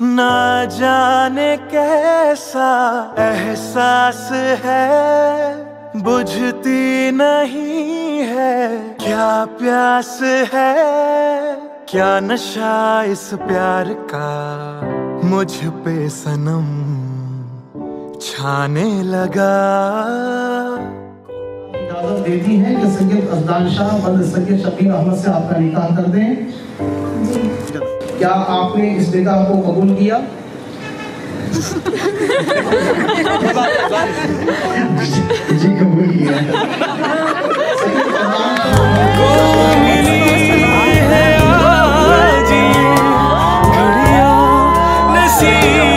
ना जाने कैसा एहसास है, बुझती नहीं है क्या प्यास है, क्या नशा इस प्यार का मुझ पे सनम छाने लगा। इजाज़त देती है कि सैयद अजदान शाह, बंद सैयद शकील अहमद से आपका निकाह कर दें। क्या आपने इस निकाह को कबूल किया? जी कबूल किया। है आज नसीब।